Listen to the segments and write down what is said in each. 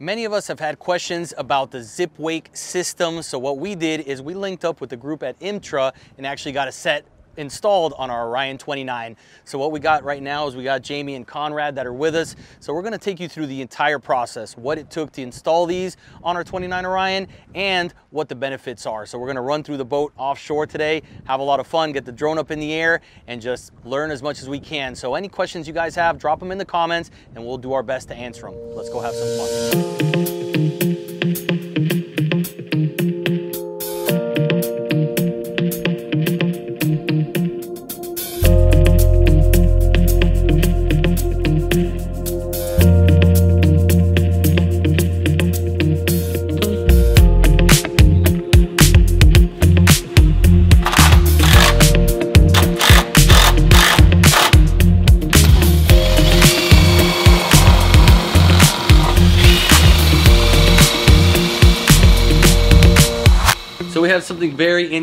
Many of us have had questions about the zip wake system. So what we did is we linked up with the group at IMTRA and actually got a set installed on our Orion 29. So what we got right now is we got Jamie and Conrad that are with us. So we're gonna take you through the entire process, what it took to install these on our 29 Orion and what the benefits are. So we're gonna run through the boat offshore today, have a lot of fun, get the drone up in the air and just learn as much as we can. So any questions you guys have, drop them in the comments and we'll do our best to answer them. Let's go have some fun.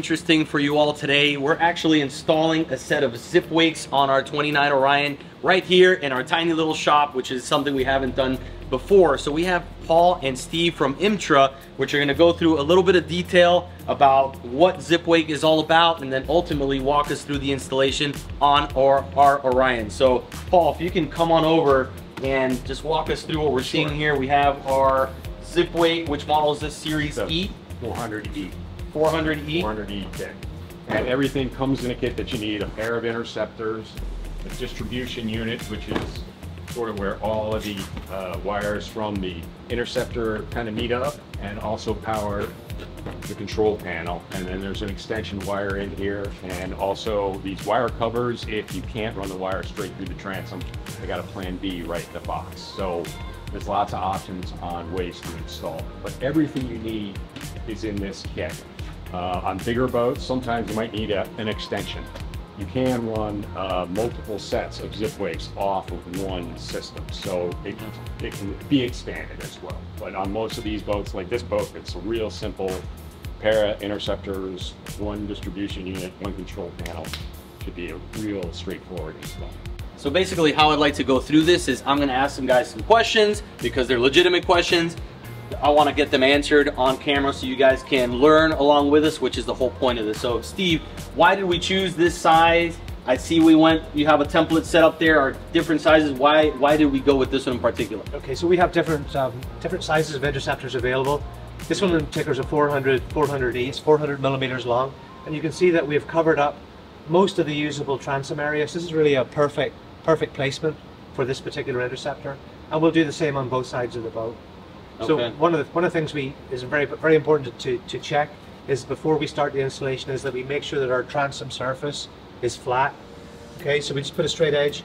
Interesting for you all today. We're actually installing a set of zip wakes on our 29 Orion right here in our tiny little shop, which is something we haven't done before. So we have Paul and Steve from IMTRA, which are gonna go through a little bit of detail about what zip wake is all about and then ultimately walk us through the installation on our, our Orion. So Paul, if you can come on over and just walk us through what we're seeing here. We have our zip wake, which model is this, Series E? 400E, 400E? 400E kit. And everything comes in a kit that you need, a pair of interceptors, a distribution unit, which is sort of where all of the uh, wires from the interceptor kind of meet up, and also power the control panel. And then there's an extension wire in here, and also these wire covers, if you can't run the wire straight through the transom, I got a plan B right in the box. So there's lots of options on ways to install. But everything you need is in this kit. Uh, on bigger boats, sometimes you might need a, an extension. You can run uh, multiple sets of zip wakes off of one system, so it, it can be expanded as well. But on most of these boats, like this boat, it's a real simple pair of interceptors, one distribution unit, one control panel. Should be a real straightforward install. So basically how I'd like to go through this is I'm gonna ask some guys some questions because they're legitimate questions. I wanna get them answered on camera so you guys can learn along with us, which is the whole point of this. So Steve, why did we choose this size? I see we went, you have a template set up there, are different sizes. Why, why did we go with this one in particular? Okay, so we have different um, different sizes of interceptors available. This one in particular is a 400 400E. It's 400 millimeters long, and you can see that we've covered up most of the usable transom areas. This is really a perfect perfect placement for this particular interceptor, and we'll do the same on both sides of the boat. So one of the one of the things we is very very important to, to check is before we start the installation is that we make sure that our transom surface is flat. Okay, so we just put a straight edge,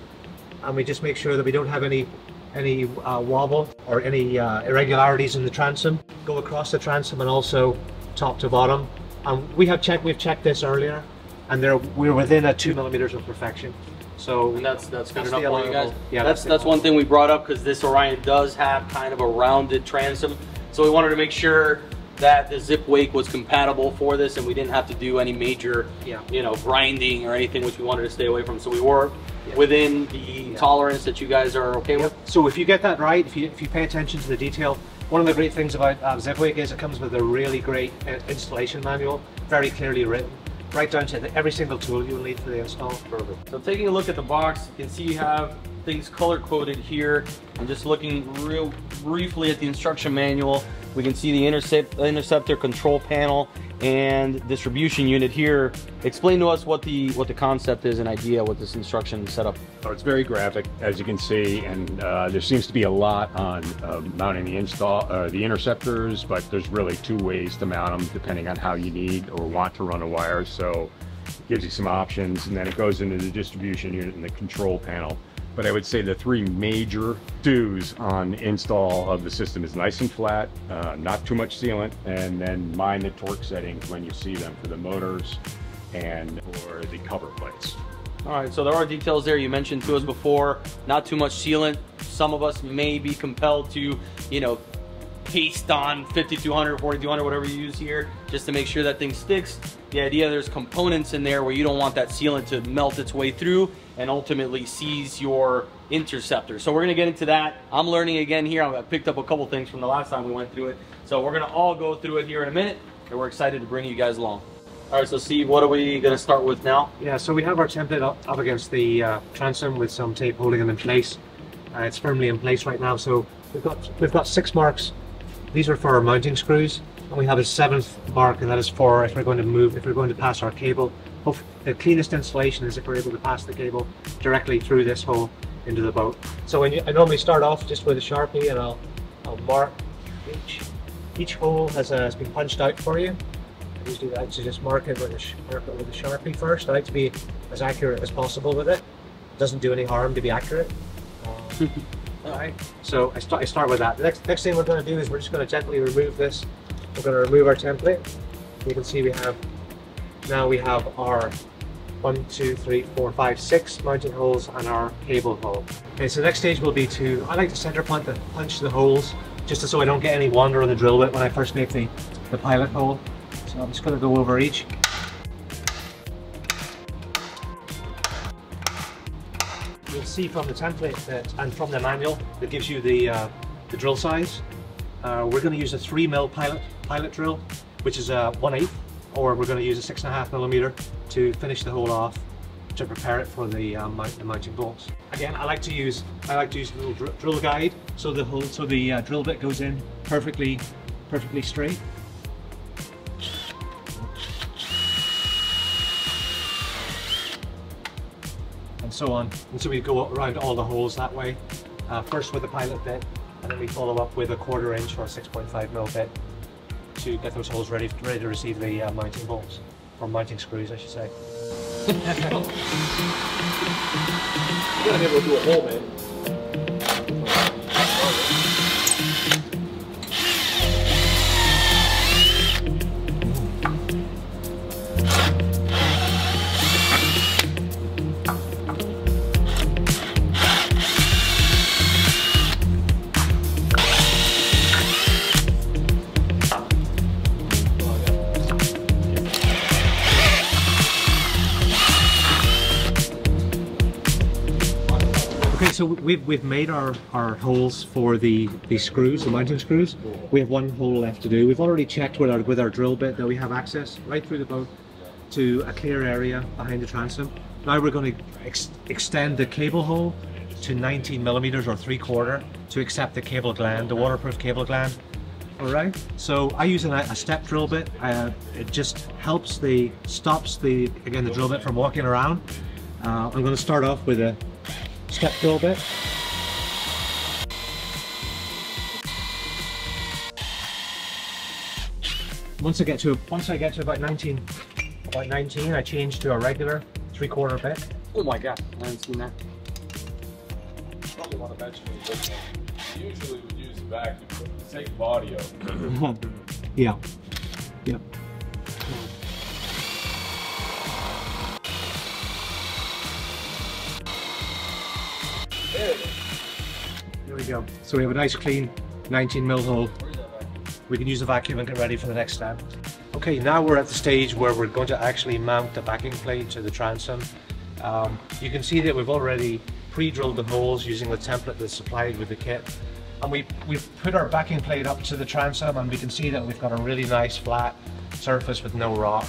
and we just make sure that we don't have any any uh, wobble or any uh, irregularities in the transom. Go across the transom and also top to bottom. And we have checked we've checked this earlier, and there we're within a two millimeters of perfection. So And that's that's good That's enough for you guys. yeah, that's that's that's one thing we brought up because this Orion does have kind of a rounded transom, so we wanted to make sure that the zip wake was compatible for this, and we didn't have to do any major, Yeah. you know, grinding or anything which we wanted to stay away from. So we were Yeah. within the tolerance that you guys are okay with. So if you get that right, if you if you pay attention to the detail, one of the great things about uh, Zipwake is it comes with a really great uh, installation manual, very clearly written, right down to every single tool you'll need for the install. Perfect. So taking a look at the box, you can see you have things color coded here. And just looking real briefly at the instruction manual, we can see the intercept, interceptor control panel and distribution unit here. Explain to us what the what the concept is and idea with this instruction setup. So it's very graphic, as you can see, and uh, there seems to be a lot on uh, mounting the install, uh, the interceptors, but there's really two ways to mount them depending on how you need or want to run a wire. So it gives you some options, and then it goes into the distribution unit and the control panel. But I would say the three major do's on install of the system is nice and flat, uh, not too much sealant, and then mind the torque settings when you see them for the motors and for the cover plates. All right, so there are details there you mentioned to us before. Not too much sealant. Some of us may be compelled to, you know, paste on 5200, 4200, whatever you use here, just to make sure that thing sticks. The idea there's components in there where you don't want that sealant to melt its way through and ultimately seize your interceptor. So we're gonna get into that. I'm learning again here. I picked up a couple things from the last time we went through it. So we're gonna all go through it here in a minute and we're excited to bring you guys along. All right, so Steve, what are we gonna start with now? Yeah, so we have our template up, up against the uh, transom with some tape holding it in place. Uh, it's firmly in place right now. So we've got we've got six marks. These are for our mounting screws, and we have a seventh mark, and that is for if we're going to move, if we're going to pass our cable. The cleanest installation is if we're able to pass the cable directly through this hole into the boat. So when you, I normally start off just with a sharpie, and I'll I'll mark each each hole has, uh, has been punched out for you. I usually like to just mark it with a mark it with a sharpie first. I like to be as accurate as possible with it. it doesn't do any harm to be accurate. Um, all right. So I start I start with that. The next next thing we're going to do is we're just going to gently remove this. We're going to remove our template. You can see we have now we have our one, two, three, four, five, six mounting holes and our cable hole. Okay, so the next stage will be to, I like to center point the punch the holes just so I don't get any wander on the drill bit when I first make the, the pilot hole. So I'm just going to go over each. You'll see from the template that, and from the manual that gives you the, uh, the drill size. Uh, we're going to use a 3 mil pilot, pilot drill, which is a 1 8 or we're going to use a 6.5 millimeter to finish the hole off to prepare it for the, um, mount, the mounting bolts. Again, I like to use I like to use a little dr drill guide so the hole so the uh, drill bit goes in perfectly perfectly straight. And so on. And so we go around all the holes that way. Uh, first with the pilot bit, and then we follow up with a quarter inch or 6.5 mil bit to get those holes ready, ready to receive the uh, mounting bolts, or mounting screws I should say. you gotta be able to do a hole, man. We've we've made our our holes for the the screws, the mounting screws. We have one hole left to do. We've already checked with our with our drill bit that we have access right through the boat to a clear area behind the transom. Now we're going to ex extend the cable hole to 19 millimeters or three quarter to accept the cable gland, the waterproof cable gland. All right. So I use a, a step drill bit. Uh, it just helps the stops the again the drill bit from walking around. Uh, I'm going to start off with a step drill bit. Once I get to once I get to about 19, about 19, I change to a regular three quarter bit. Oh my god, I haven't seen that. Probably want to mention it. Usually we use a vacuum, but the sake of audio. yeah. Yeah. Go. So we have a nice clean 19 mil hole. We can use the vacuum and get ready for the next step. Okay, now we're at the stage where we're going to actually mount the backing plate to the transom. Um, you can see that we've already pre-drilled the holes using the template that's supplied with the kit. And we, we've put our backing plate up to the transom and we can see that we've got a really nice flat surface with no rock.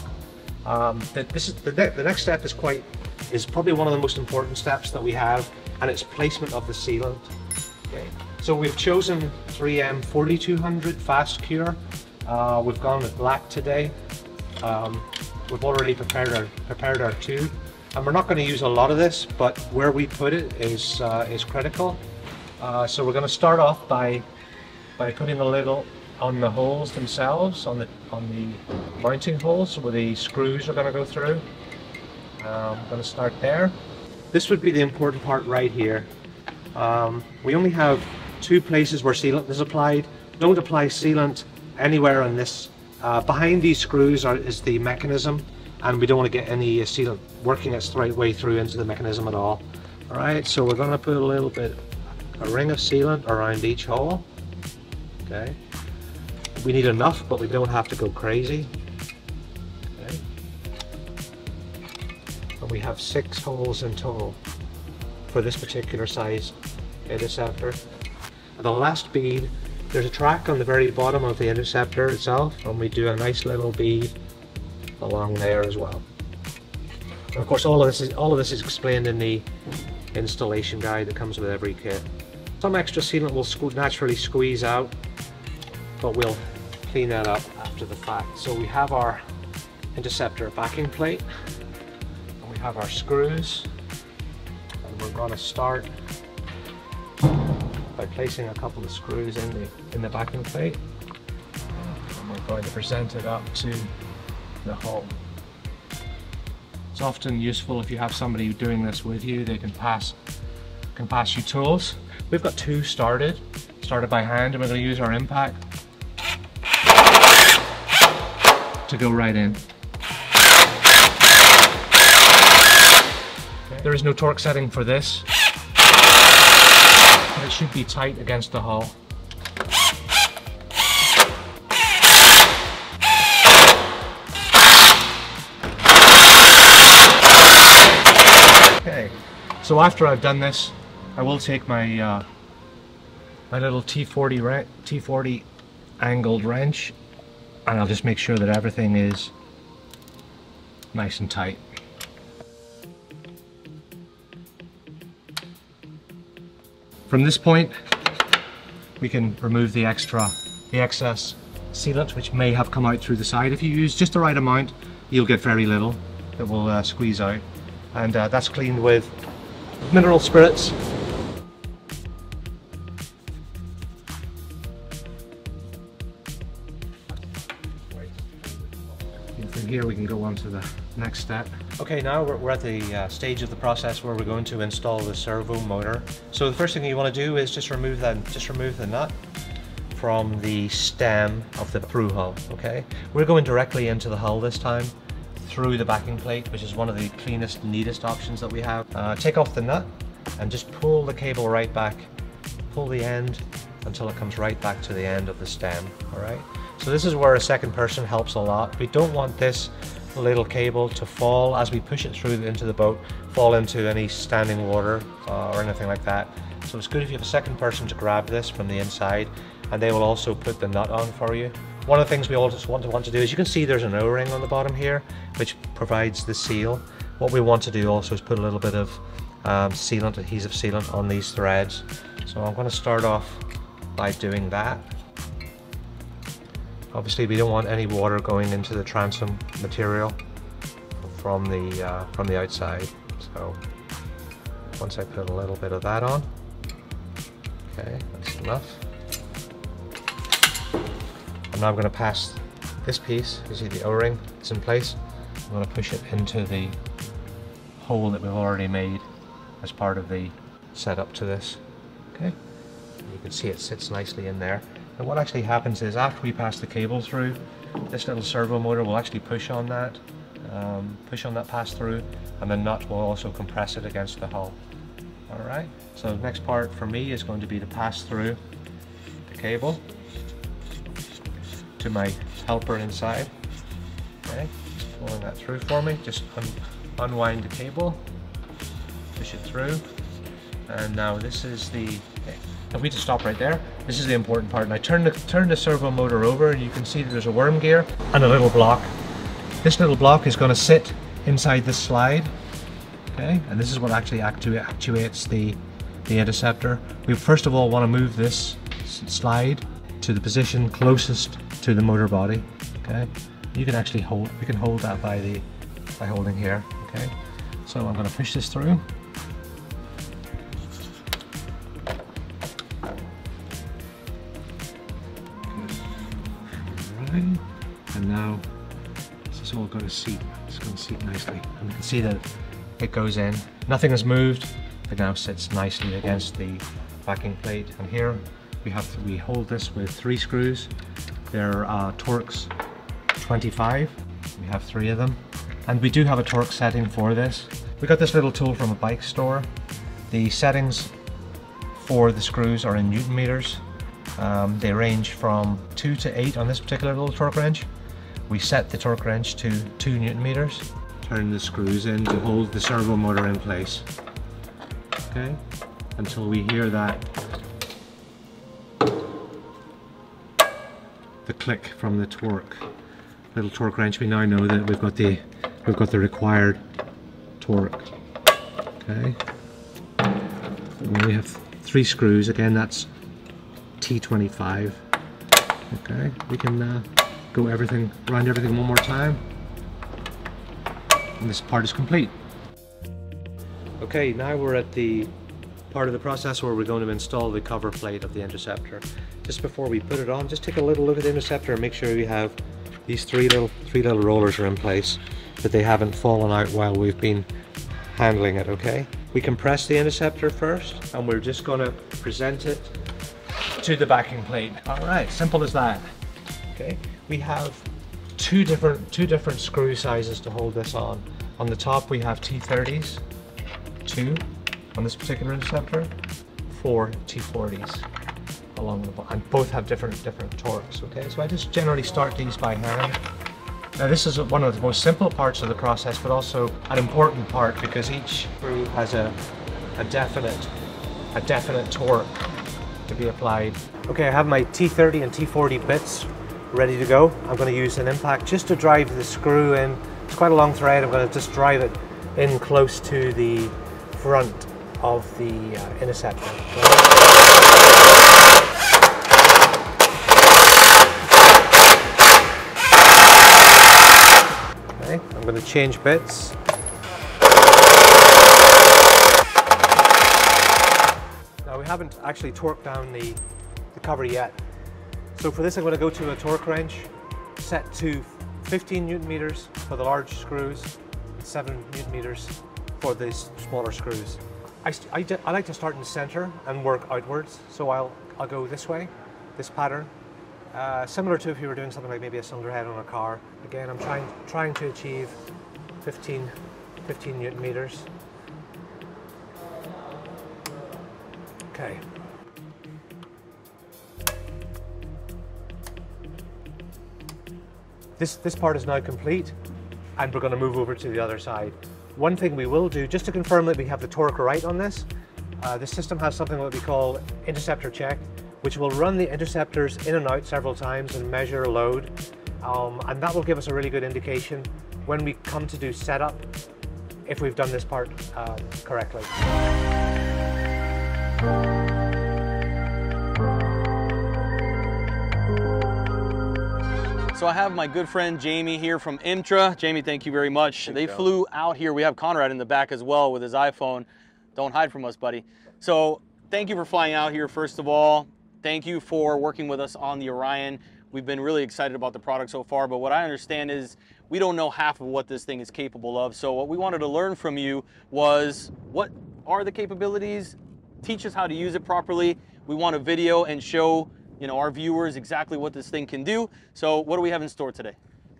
Um, the, this is, the, the next step is quite is probably one of the most important steps that we have and its placement of the sealant. So we've chosen 3M 4200 Fast Cure. Uh, we've gone with black today. Um, we've already prepared our prepared our tube, and we're not going to use a lot of this, but where we put it is uh, is critical. Uh, so we're going to start off by by putting a little on the holes themselves, on the on the mounting holes where the screws are going to go through. Um, I'm going to start there. This would be the important part right here. Um, we only have two places where sealant is applied. Don't apply sealant anywhere on this. Uh, behind these screws are, is the mechanism and we don't want to get any sealant working its right way through into the mechanism at all. Alright, so we're going to put a little bit, a ring of sealant around each hole. Okay, we need enough, but we don't have to go crazy. Okay. And we have six holes in total for this particular size uh, interceptor. The last bead, there's a track on the very bottom of the interceptor itself, and we do a nice little bead along there as well. And of course, all of this is all of this is explained in the installation guide that comes with every kit. Some extra sealant will naturally squeeze out, but we'll clean that up after the fact. So we have our interceptor backing plate, and we have our screws, we're going to start by placing a couple of screws in the in the backing plate, and we're going to present it up to the hull. It's often useful if you have somebody doing this with you, they can pass can pass you tools. We've got two started, started by hand, and we're going to use our impact to go right in. There is no torque setting for this. But it should be tight against the hull. Okay, so after I've done this, I will take my uh, my little T40 T40 angled wrench, and I'll just make sure that everything is nice and tight. From this point, we can remove the extra, the excess sealant, which may have come out through the side. If you use just the right amount, you'll get very little that will uh, squeeze out. And uh, that's cleaned with mineral spirits. And from here we can go on to the next step. Okay, now we're, we're at the uh, stage of the process where we're going to install the servo motor. So the first thing you want to do is just remove that, just remove the nut from the stem of the through hull, okay? We're going directly into the hull this time through the backing plate, which is one of the cleanest, neatest options that we have. Uh, take off the nut and just pull the cable right back, pull the end until it comes right back to the end of the stem, all right? So this is where a second person helps a lot. We don't want this little cable to fall as we push it through into the boat, fall into any standing water uh, or anything like that. So it's good if you have a second person to grab this from the inside and they will also put the nut on for you. One of the things we always want to want to do is you can see there's an O-ring on the bottom here which provides the seal. What we want to do also is put a little bit of um, sealant, adhesive sealant on these threads. So I'm going to start off by doing that. Obviously we don't want any water going into the transom material from the uh, from the outside. So once I put a little bit of that on, okay, that's enough. I'm now going to pass this piece, you see the O-ring, it's in place. I'm going to push it into the hole that we've already made as part of the setup to this. Okay, you can see it sits nicely in there. And what actually happens is after we pass the cable through, this little servo motor will actually push on that, um, push on that pass through, and the nut will also compress it against the hull. All right, so the next part for me is going to be to pass through the cable to my helper inside. Okay, just pulling that through for me. Just un unwind the cable, push it through, and now this is the. If we just stop right there, this is the important part. I turn the turn the servo motor over, and you can see that there's a worm gear and a little block. This little block is going to sit inside this slide. Okay, and this is what actually actu actuates the the interceptor. We first of all want to move this slide to the position closest to the motor body. Okay, you can actually hold. We can hold that by the by holding here. Okay, so I'm going to push this through. All going seat. It's going to seat nicely, and you can see that it goes in. Nothing has moved. It now sits nicely against the backing plate, and here we have to, we hold this with three screws. They're Torx 25. We have three of them, and we do have a torque setting for this. We got this little tool from a bike store. The settings for the screws are in newton meters, Um, they range from 2 to 8 on this particular little torque wrench. We set the torque wrench to 2 newton meters. Turn the screws in to hold the servo motor in place. Okay, until we hear that the click from the torque little torque wrench. We now know that we've got the we've got the required torque. Okay, and we have three screws. Again, that's T25. Okay, we can uh, go everything, round everything one more time. And this part is complete. Okay, now we're at the part of the process where we're going to install the cover plate of the interceptor. Just before we put it on, just take a little look at the interceptor and make sure we have these three little three little rollers are in place, that they haven't fallen out while we've been handling it, okay? We compress the interceptor first and we're just gonna present it to the backing plate. All right, simple as that. Okay, we have two different two different screw sizes to hold this on. On the top we have T30s, two on this particular interceptor, four T40s along the and both have different different torques. Okay, so I just generally start these by hand. Now this is one of the most simple parts of the process, but also an important part because each screw has a, a definite a definite torque to be applied. Okay, I have my T30 and T40 bits ready to go. I'm going to use an impact just to drive the screw in. It's quite a long thread. I'm going to just drive it in close to the front of the uh, interceptor. Okay, I'm going to change bits. Now we haven't actually torqued down the, the cover yet. So for this I'm going to go to a torque wrench set to 15 newton meters for the large screws, 7 newton meters for the smaller screws. I, I, I, like to start in the center and work outwards, so I'll, I'll go this way, this pattern. Uh, similar to if you were doing something like maybe a cylinder head on a car. Again, I'm trying, trying to achieve 15, 15 newton meters. Okay. This, this part is now complete and we're going to move over to the other side. One thing we will do, just to confirm that we have the torque right on this, uh, the system has something that we call interceptor check, which will run the interceptors in and out several times and measure load. Um, and that will give us a really good indication when we come to do setup if we've done this part um, correctly. So I have my good friend Jamie here from IMTRA. Jamie, thank you very much. Thanks, they flew out here. We have Conrad in the back as well with his iPhone. Don't hide from us, buddy. So thank you for flying out here, first of all. Thank you for working with us on the Orion. We've been really excited about the product so far, but what I understand is we don't know half of what this thing is capable of. So what we wanted to learn from you was what are the capabilities? Teach us how to use it properly. We want a video and show you know, our viewers exactly what this thing can do. So what do we have in store today?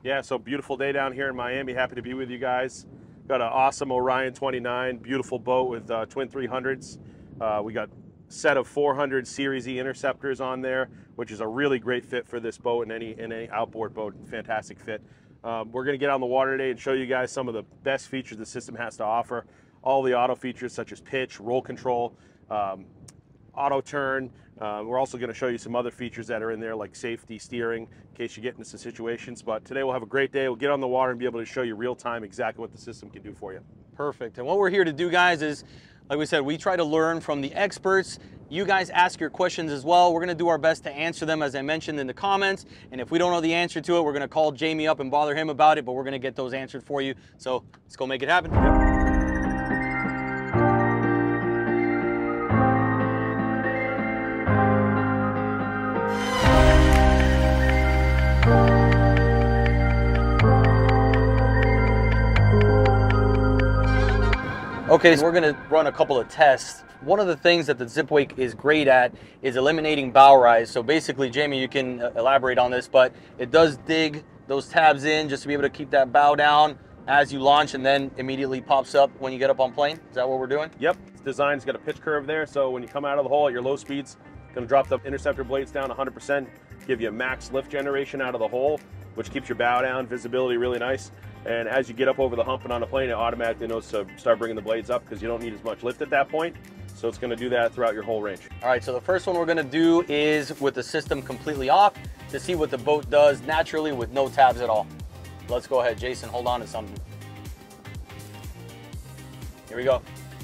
Yeah, so beautiful day down here in Miami. Happy to be with you guys. Got an awesome Orion 29, beautiful boat with uh, twin 300s. Uh, we got set of 400 Series E interceptors on there, which is a really great fit for this boat and any, in any outboard boat. Fantastic fit. Um, we're going to get on the water today and show you guys some of the best features the system has to offer. All the auto features such as pitch, roll control, um, auto turn, uh, we're also going to show you some other features that are in there like safety steering in case you get into some situations. But today we'll have a great day. We'll get on the water and be able to show you real time exactly what the system can do for you. Perfect. And what we're here to do, guys, is like we said, we try to learn from the experts. You guys ask your questions as well. We're going to do our best to answer them, as I mentioned in the comments. And if we don't know the answer to it, we're going to call Jamie up and bother him about it, but we're going to get those answered for you. So let's go make it happen. Okay, so we're gonna run a couple of tests. One of the things that the Zipwake is great at is eliminating bow rise. So basically, Jamie, you can uh, elaborate on this, but it does dig those tabs in just to be able to keep that bow down as you launch and then immediately pops up when you get up on plane. Is that what we're doing? Yep. It's designed, it's got a pitch curve there, so when you come out of the hole at your low speeds, Going to drop the interceptor blades down 100%, give you a max lift generation out of the hole, which keeps your bow down, visibility really nice. And as you get up over the hump and on the plane, it automatically knows to start bringing the blades up because you don't need as much lift at that point. So it's going to do that throughout your whole range. All right, so the first one we're gonna do is with the system completely off to see what the boat does naturally with no tabs at all. Let's go ahead, Jason, hold on to something. Here we go.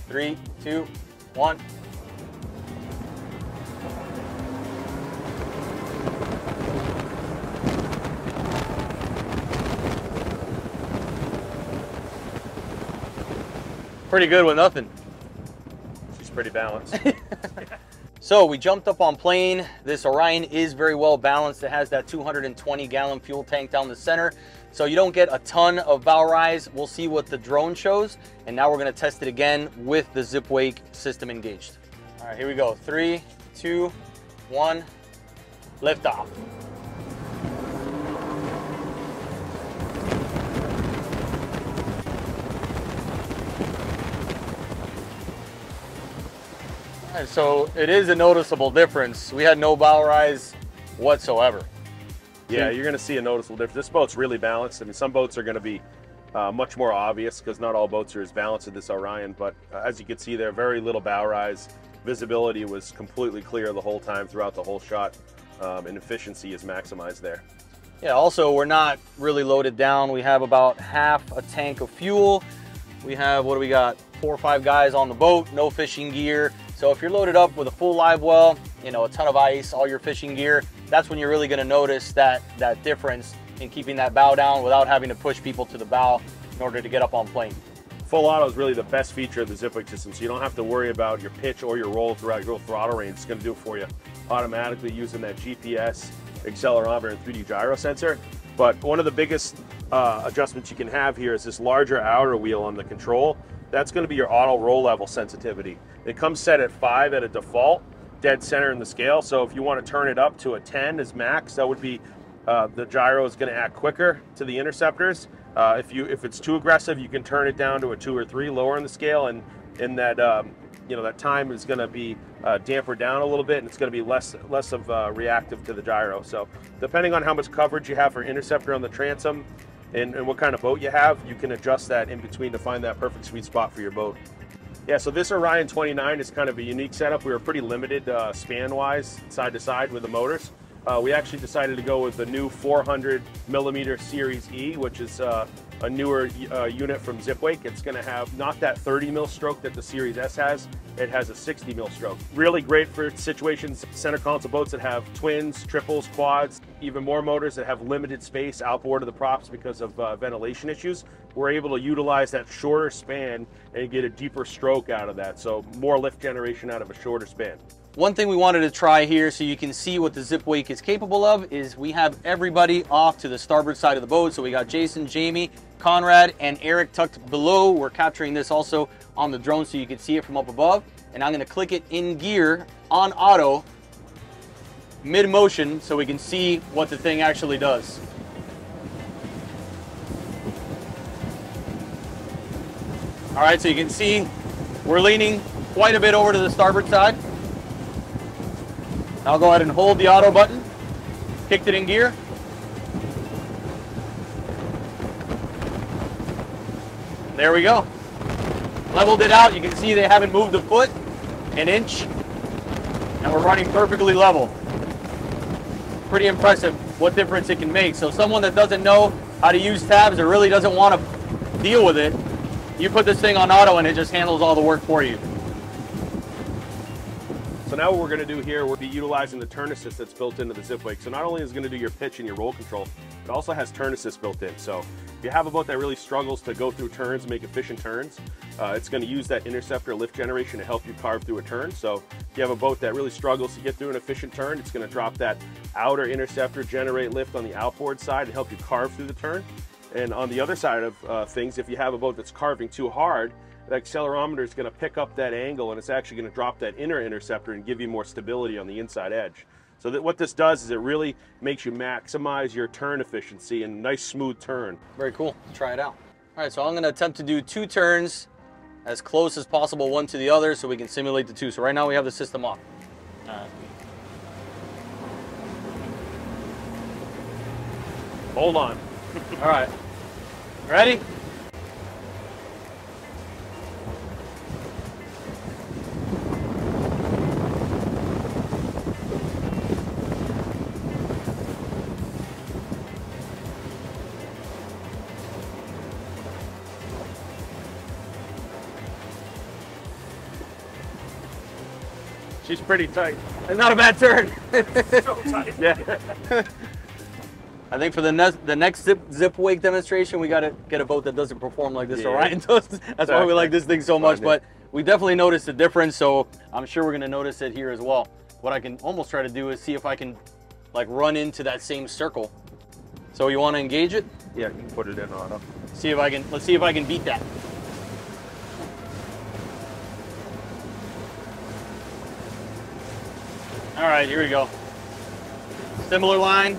Three, two, one. Pretty good with nothing. She's pretty balanced. So we jumped up on plane. This Orion is very well balanced. It has that 220 gallon fuel tank down the center. So you don't get a ton of bow rise. We'll see what the drone shows. And now we're gonna test it again with the zip wake system engaged. All right, here we go. Three, two, one, lift off. Right, so it is a noticeable difference. We had no bow rise whatsoever. Yeah, you're going to see a noticeable difference. This boat's really balanced. I mean, some boats are going to be uh, much more obvious because not all boats are as balanced as this Orion. But uh, as you can see there, very little bow rise. Visibility was completely clear the whole time throughout the whole shot, um, and efficiency is maximized there. Yeah, also we're not really loaded down. We have about half a tank of fuel. We have, what do we got? Four or five guys on the boat, no fishing gear. So if you're loaded up with a full live well, you know, a ton of ice, all your fishing gear, that's when you're really gonna notice that, that difference in keeping that bow down without having to push people to the bow in order to get up on plane. Full auto is really the best feature of the Zipwake system, so you don't have to worry about your pitch or your roll throughout your throttle range. It's going to do it for you automatically using that GPS, accelerometer, and 3D gyro sensor. But one of the biggest uh, adjustments you can have here is this larger outer wheel on the control. That's going to be your auto roll level sensitivity. It comes set at 5 at a default, dead center in the scale. So if you want to turn it up to a 10 as max, that would be uh, the gyro is going to act quicker to the interceptors. Uh, if you if it's too aggressive, you can turn it down to a two or three, lower in the scale, and in that um, you know that time is going to be uh, dampered down a little bit, and it's going to be less less of uh, reactive to the gyro. So depending on how much coverage you have for interceptor on the transom, and, and what kind of boat you have, you can adjust that in between to find that perfect sweet spot for your boat. Yeah, so this Orion 29 is kind of a unique setup. We were pretty limited uh, span-wise, side to side with the motors. Uh, we actually decided to go with the new 400 millimeter Series E, which is uh, a newer uh, unit from Zipwake. It's going to have not that 30 mil stroke that the Series S has. It has a 60 mil stroke. Really great for situations, center console boats that have twins, triples, quads, even more motors that have limited space outboard of the props because of uh, ventilation issues. We're able to utilize that shorter span and get a deeper stroke out of that. So more lift generation out of a shorter span. One thing we wanted to try here so you can see what the zip wake is capable of is we have everybody off to the starboard side of the boat. So we got Jason, Jamie, Conrad, and Eric tucked below. We're capturing this also on the drone so you can see it from up above. And I'm gonna click it in gear on auto mid motion so we can see what the thing actually does. All right, so you can see we're leaning quite a bit over to the starboard side. I'll go ahead and hold the auto button, kicked it in gear. There we go. Leveled it out. You can see they haven't moved a foot, an inch, and we're running perfectly level. Pretty impressive what difference it can make. So someone that doesn't know how to use tabs or really doesn't want to deal with it, you put this thing on auto and it just handles all the work for you. So now what we're going to do here, we'll be utilizing the turn assist that's built into the Zipwake. So not only is to do your pitch and your roll control, it also has turn assist built in. So if you have a boat that really struggles to go through turns and make efficient turns, uh, it's going to use that interceptor lift generation to help you carve through a turn. So if you have a boat that really struggles to get through an efficient turn, it's going to drop that outer interceptor, generate lift on the outboard side to help you carve through the turn. And on the other side of uh, things, if you have a boat that's carving too hard, the accelerometer is going to pick up that angle and it's actually going to drop that inner interceptor and give you more stability on the inside edge. So that what this does is it really makes you maximize your turn efficiency and nice smooth turn. Very cool, try it out. All right, so I'm gonna attempt to do two turns as close as possible one to the other so we can simulate the two. So right now we have the system off. Hold on. All right, ready? She's pretty tight. It's not a bad turn. So tight. Yeah. I think for the next the next zip zip wake demonstration, we gotta get a boat that doesn't perform like this Yeah. Orion does. That's why we like this thing so much. But we definitely noticed a difference, so I'm sure we're gonna notice it here as well. What I can almost try to do is see if I can like run into that same circle. So you want to engage it? Yeah, you can put it in auto. See if I can. Let's see if I can beat that. All right, here we go. Similar line.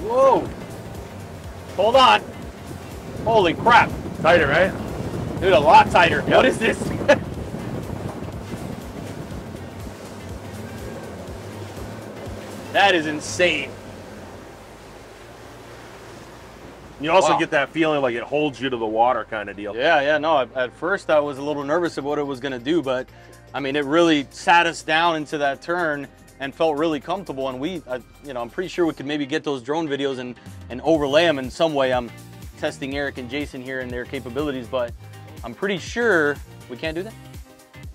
Whoa! Hold on. Holy crap, Tighter, right? dude! A lot tighter. What is this? that is insane. You also Wow. get that feeling like it holds you to the water kind of deal. Yeah, yeah, no. At, first, I was a little nervous of what it was going to do, but I mean, it really sat us down into that turn and felt really comfortable. And we, uh, you know, I'm pretty sure we could maybe get those drone videos and and overlay them in some way. I'm testing Eric and Jason here and their capabilities, but I'm pretty sure we can't do that.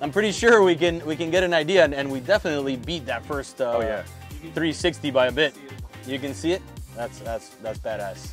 I'm pretty sure we can we can get an idea, and, and we definitely beat that first uh, Oh, yeah. 360 by a bit. You can see it. That's that's that's badass.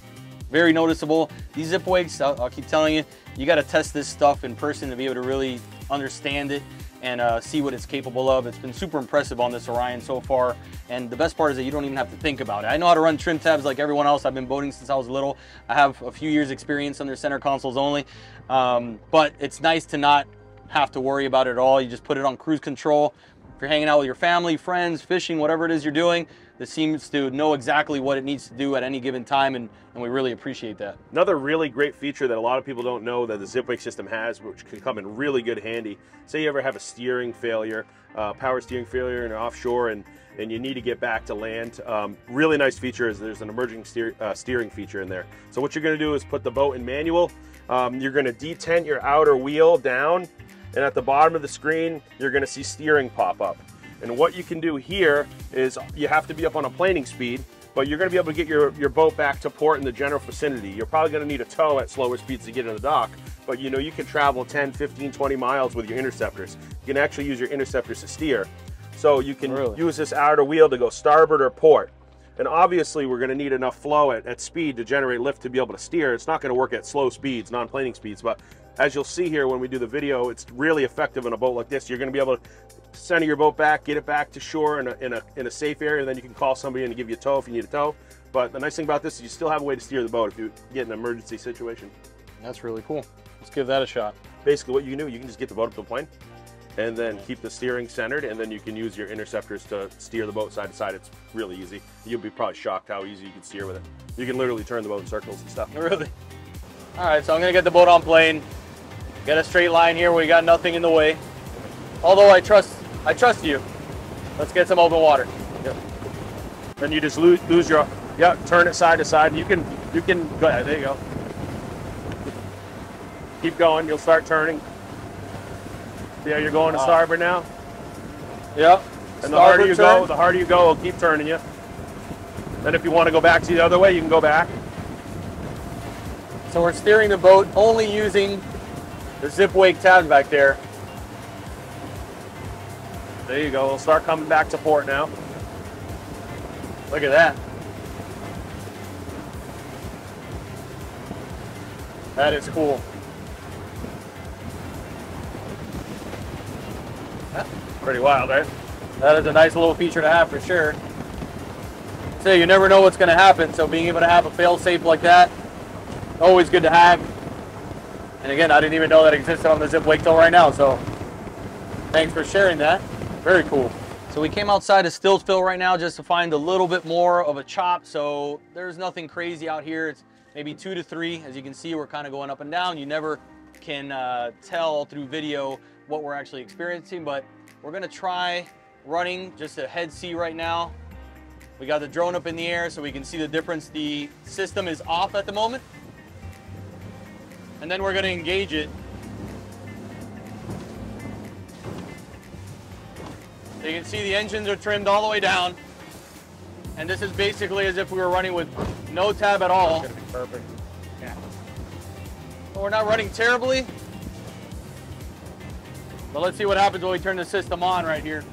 Very noticeable. These zip wakes, I'll, I'll keep telling you, you got to test this stuff in person to be able to really understand it and uh, see what it's capable of. It's been super impressive on this Orion so far. And the best part is that you don't even have to think about it. I know how to run trim tabs like everyone else. I've been boating since I was little. I have a few years experience on their center consoles only. Um, but it's nice to not have to worry about it at all. You just put it on cruise control. If you're hanging out with your family, friends, fishing, whatever it is you're doing, this seems to know exactly what it needs to do at any given time, and, and we really appreciate that. Another really great feature that a lot of people don't know that the Zipwake system has, which can come in really good handy. Say you ever have a steering failure, uh, power steering failure, and offshore, and and you need to get back to land. Um, really nice feature is there's an emerging steer, uh, steering feature in there. So what you're going to do is put the boat in manual. Um, you're going to detent your outer wheel down, and at the bottom of the screen, you're going to see steering pop up. And what you can do here is you have to be up on a planing speed, but you're going to be able to get your, your boat back to port in the general vicinity. You're probably going to need a tow at slower speeds to get in the dock, but you know you can travel 10, 15, 20 miles with your interceptors. You can actually use your interceptors to steer. So you can Really? use this outer wheel to go starboard or port. And obviously we're going to need enough flow at, at speed to generate lift to be able to steer. It's not going to work at slow speeds, non-planing speeds, but as you'll see here when we do the video, it's really effective in a boat like this. You're going to be able to center your boat back, get it back to shore in a, in a, in a safe area, and then you can call somebody in to give you a tow if you need a tow. But the nice thing about this is you still have a way to steer the boat if you get in an emergency situation. That's really cool. Let's give that a shot. Basically what you can do, you can just get the boat up to the plane and then keep the steering centered and then you can use your interceptors to steer the boat side to side. It's really easy. You'll be probably shocked how easy you can steer with it. You can literally turn the boat in circles and stuff. Really? All right, so I'm gonna get the boat on plane. Get a straight line here. where We got nothing in the way. Although I trust, I trust you. Let's get some open water. Yep. Then you just lose, lose your, yeah, turn it side to side. You can, you can, go ahead, there you go. Keep going, you'll start turning. See how you're going to starboard now? Yep. And the harder you Starboard go, the harder you go, it'll keep turning you. Then if you want to go back to the other way, you can go back. So we're steering the boat only using the zip wake tabs back there. There you go, We'll start coming back to port now. Look at that. That is cool. Pretty wild, right? That is a nice little feature to have for sure. So you never know what's going to happen, so being able to have a fail-safe like that, always good to have. And again, I didn't even know that existed on the Zip Wake till right now, so thanks for sharing that. Very cool. So we came outside of Stiltsville right now just to find a little bit more of a chop. So there's nothing crazy out here. It's maybe two to three. As you can see, we're kind of going up and down. You never can uh, tell through video what we're actually experiencing, but we're gonna try running just a head sea right now. We got the drone up in the air so we can see the difference. The system is off at the moment. And then we're gonna engage it. So you can see the engines are trimmed all the way down. And this is basically as if we were running with no tab at all. It's gonna be perfect. Yeah. But we're not running terribly. But let's see what happens when we turn the system on right here.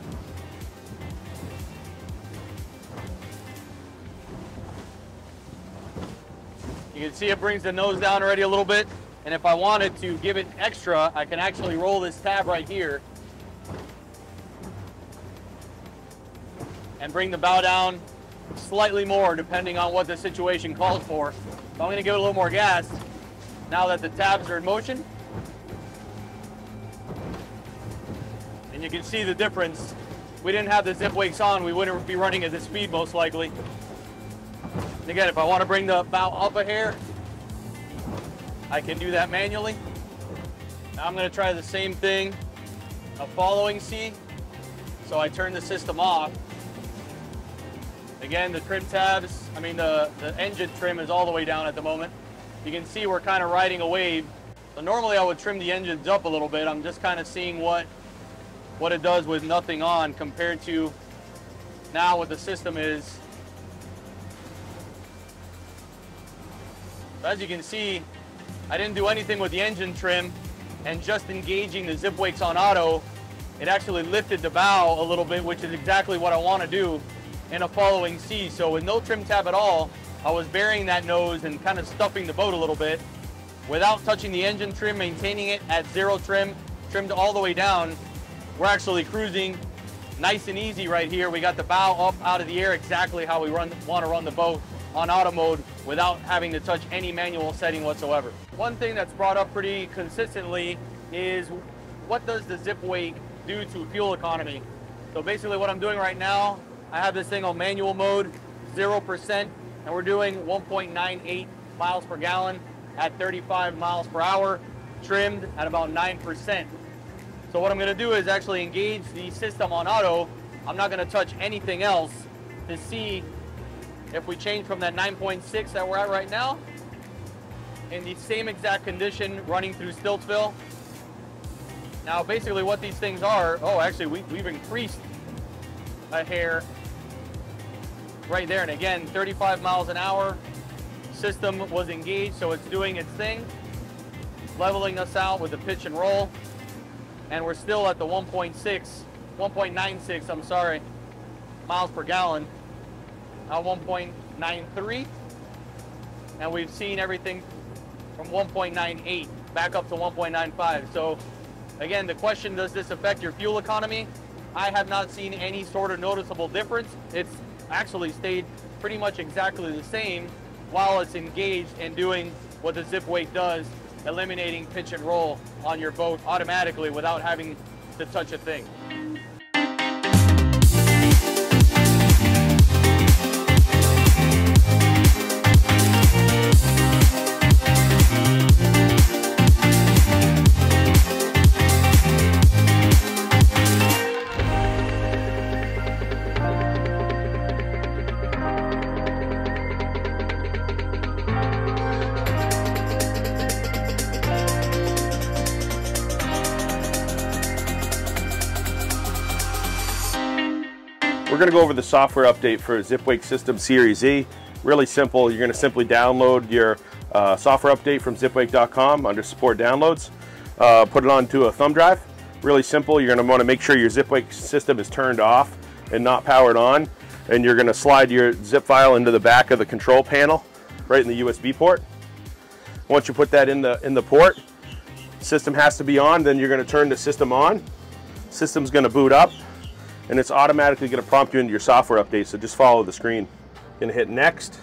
You can see it brings the nose down already a little bit. And if I wanted to give it extra, I can actually roll this tab right here and bring the bow down slightly more depending on what the situation calls for. So I'm gonna give it a little more gas now that the tabs are in motion. And you can see the difference. If we didn't have the zip wakes on, we wouldn't be running at this speed most likely. And again, if I want to bring the bow up a hair, I can do that manually. Now I'm going to try the same thing, a following sea. So I turn the system off. Again, the trim tabs, I mean the, the engine trim is all the way down at the moment. You can see we're kind of riding a wave. So normally I would trim the engines up a little bit. I'm just kind of seeing what, what it does with nothing on compared to now what the system is. As you can see, I didn't do anything with the engine trim and just engaging the zip wakes on auto, it actually lifted the bow a little bit, which is exactly what I want to do in a following sea. So with no trim tab at all, I was burying that nose and kind of stuffing the boat a little bit without touching the engine trim, maintaining it at zero trim, trimmed all the way down. We're actually cruising nice and easy right here. We got the bow up out of the air exactly how we run, want to run the boat on auto mode without having to touch any manual setting whatsoever. One thing that's brought up pretty consistently is what does the zip wake do to fuel economy? So basically what I'm doing right now, I have this thing on manual mode, 0%, and we're doing 1.98 miles per gallon at 35 miles per hour, trimmed at about 9%. So what I'm gonna do is actually engage the system on auto. I'm not gonna touch anything else to see if we change from that 9.6 that we're at right now, in the same exact condition running through Stiltsville. Now basically what these things are, oh actually we, we've increased a hair right there. And again, 35 miles an hour, system was engaged, so it's doing its thing, leveling us out with the pitch and roll. And we're still at the 1.6, 1.96, I'm sorry, miles per gallon at 1.93 and we've seen everything from 1.98 back up to 1.95 so again the question does this affect your fuel economy I have not seen any sort of noticeable difference it's actually stayed pretty much exactly the same while it's engaged and doing what the zip wake does eliminating pitch and roll on your boat automatically without having to touch a thing. We're to go over the software update for ZipWake System Series E. Really simple. You're going to simply download your uh, software update from zipwake.com under support downloads. Uh, put it onto a thumb drive. Really simple. You're going to want to make sure your ZipWake system is turned off and not powered on. And you're going to slide your zip file into the back of the control panel right in the USB port. Once you put that in the in the port, system has to be on, then you're going to turn the system on. System's going to boot up and it's automatically going to prompt you into your software update. So just follow the screen. Going to hit next,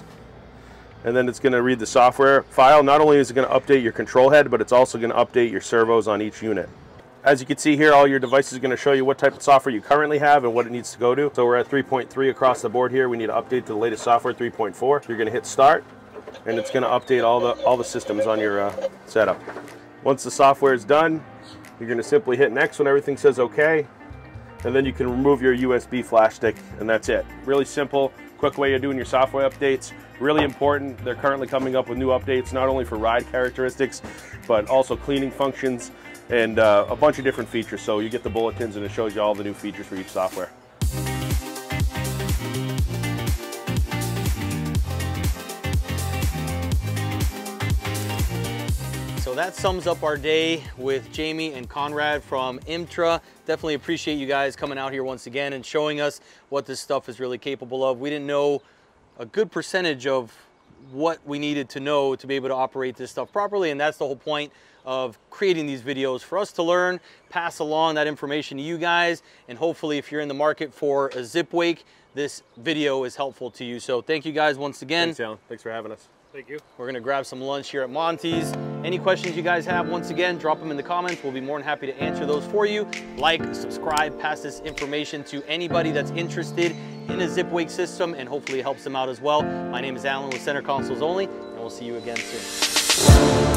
and then it's going to read the software file. Not only is it going to update your control head, but it's also going to update your servos on each unit. As you can see here, all your devices are going to show you what type of software you currently have and what it needs to go to. So we're at 3.3 across the board here. We need to update to the latest software, 3.4. You're going to hit start, and it's going to update all the all the systems on your uh, setup. Once the software is done, you're going to simply hit next when everything says okay, and then you can remove your USB flash stick, and that's it. Really simple, quick way of doing your software updates. Really important. They're currently coming up with new updates, not only for ride characteristics, but also cleaning functions and uh, a bunch of different features. So you get the bulletins and it shows you all the new features for each software. So that sums up our day with Jamie and Conrad from IMTRA. Definitely appreciate you guys coming out here once again and showing us what this stuff is really capable of. We didn't know a good percentage of what we needed to know to be able to operate this stuff properly, and that's the whole point of creating these videos for us to learn, pass along that information to you guys, and hopefully if you're in the market for a zip wake, this video is helpful to you. So thank you guys once again. Thanks, Alan. Thanks for having us. Thank you. We're gonna grab some lunch here at Monty's. Any questions you guys have, once again, drop them in the comments. We'll be more than happy to answer those for you. Like, subscribe, pass this information to anybody that's interested in a zip wake system and hopefully it helps them out as well. My name is Alan with Center Consoles Only, and we'll see you again soon.